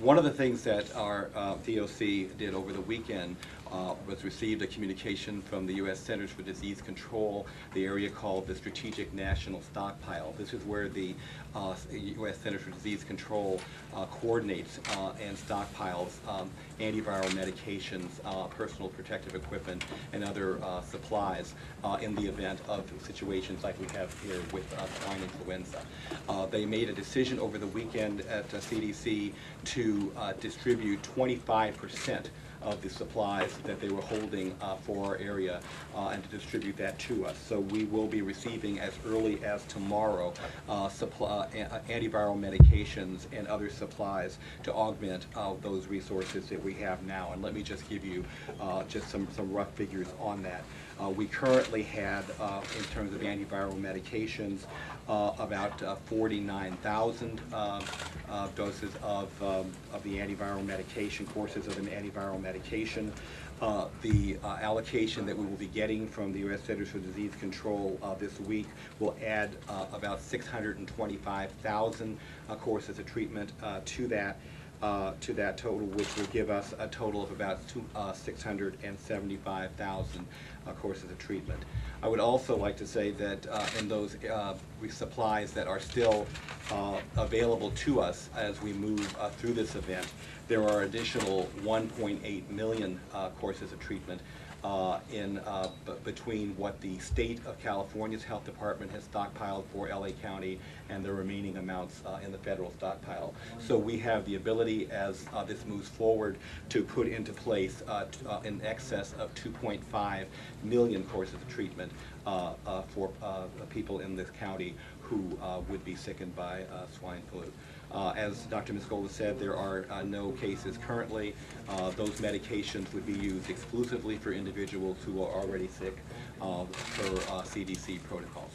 One of the things that our uh, DOC did over the weekend uh, was received a communication from the U.S. Centers for Disease Control, the area called the Strategic National Stockpile. This is where the uh, U.S. Centers for Disease Control uh, coordinates uh, and stockpiles um, antiviral medications, uh, personal protective equipment, and other supplies in the event of situations like we have here with swine influenza. They made a decision over the weekend at CDC to uh, distribute 25 percent of the supplies that they were holding uh, for our area uh, and to distribute that to us. So we will be receiving as early as tomorrow uh, supply, a- antiviral medications and other supplies to augment uh, those resources that we have now. And let me just give you uh, just some, some rough figures on that. Uh, We currently had, uh, in terms of antiviral medications, uh, about uh, 49,000 uh, uh, doses of, um, of the antiviral medication, courses of an antiviral medication. Uh, The uh, allocation that we will be getting from the U.S. Centers for Disease Control uh, this week will add uh, about 625,000 uh, courses of treatment uh, to that uh, to that total, which will give us a total of about two, uh, 675,000 uh, courses of treatment. I would also like to say that uh, in those uh, supplies that are still uh, available to us as we move through this event, there are additional 1.8 million courses of treatment uh, in, uh, between what the state of California's health department has stockpiled for LA County and the remaining amounts uh, in the federal stockpile. So we have the ability, as uh, this moves forward, to put into place uh, uh, in excess of 2.5 million courses of treatment uh, uh, for people in this county who would be sickened by swine flu. Uh, As Dr. Miscola said, there are uh, no cases currently. Uh, Those medications would be used exclusively for individuals who are already sick per CDC protocols.